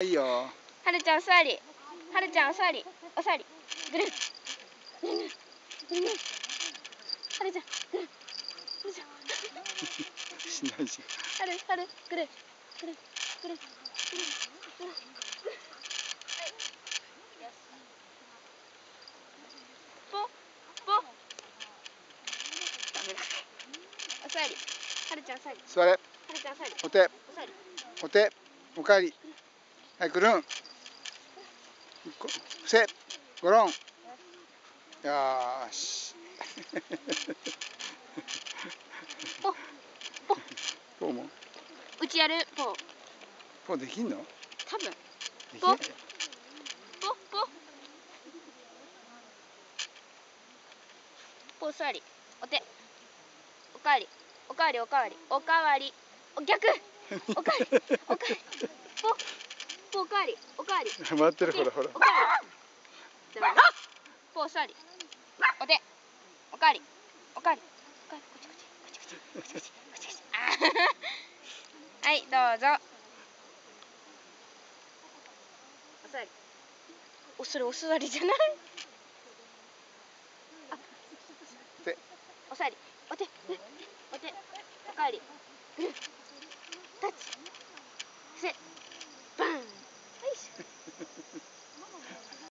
いいよ。はるちゃんお座り。はるちゃんお座り。お座り。ぐるんぐるんぐるんぐるんはるちゃんぐる。んはる。ちゃんしないしはるはる。ぐるんぐるんぐるんぐるんぐるんぽぽダメだお座りはるちゃんお座り座れはる。ちゃんお座りお手お座りお手おかえりはいくるん。せごろんよーし。ぽどうも。うちやるぽこうできんの？多分。できないぽぽぽお座り。お手。おかわり。おかわりおかわり。おかわり。お逆おかわり。おかわりわりおかわり。回ってるほらほら。おかわり。ダメだぽお座り。お手おかわり。おかわり。おかわり。こっちこっちこっちこっちこっちこっち。こっちはいどうぞ。お座り。おそれお座りじゃない？お座り。お手お手おかわり